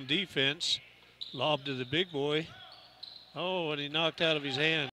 defense. Lob to the big boy. Oh, and he knocked out of his hand.